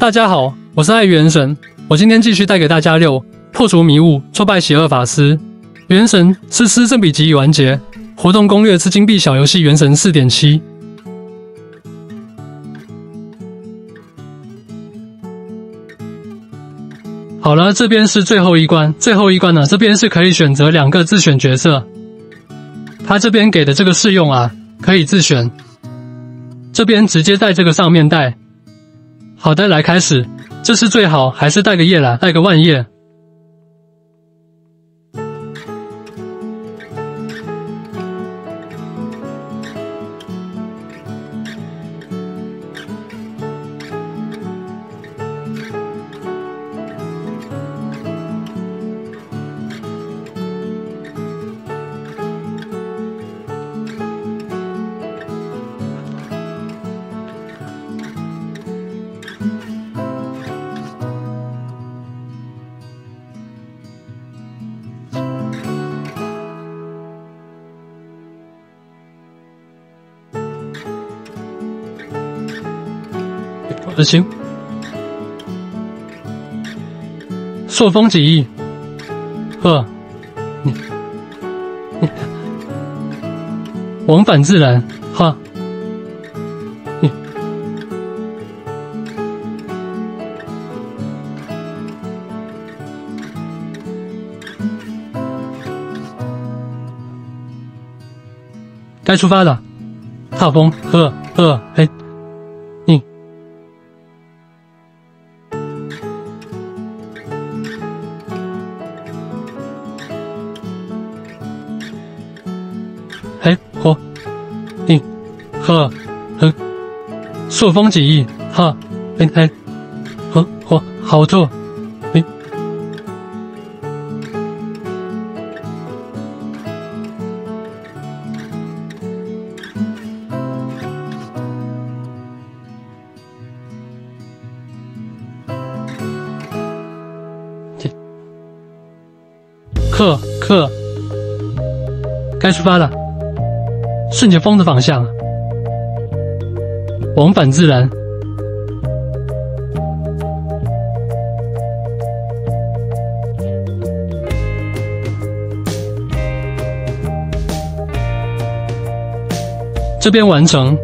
大家好，我是爱元神，我今天继续带给大家六破除迷雾，挫败邪恶法师。元神是师正比即已完结，活动攻略之金币小游戏元神四点七。好了，这边是最后一关，最后一关呢，这边是可以选择两个自选角色。他这边给的这个试用啊，可以自选。这边直接在这个上面带。好的，来开始，这是最好，还是带个夜兰，带个万叶。执行，朔风几翼，呵，你你。往返自然，哈，你。该出发了，踏风，呵。呵，哎。呵，哼，朔风几翼，哈，哎哎，火火好错，哎，克克，该出发了。顺着风的方向，往返自然。这边完成。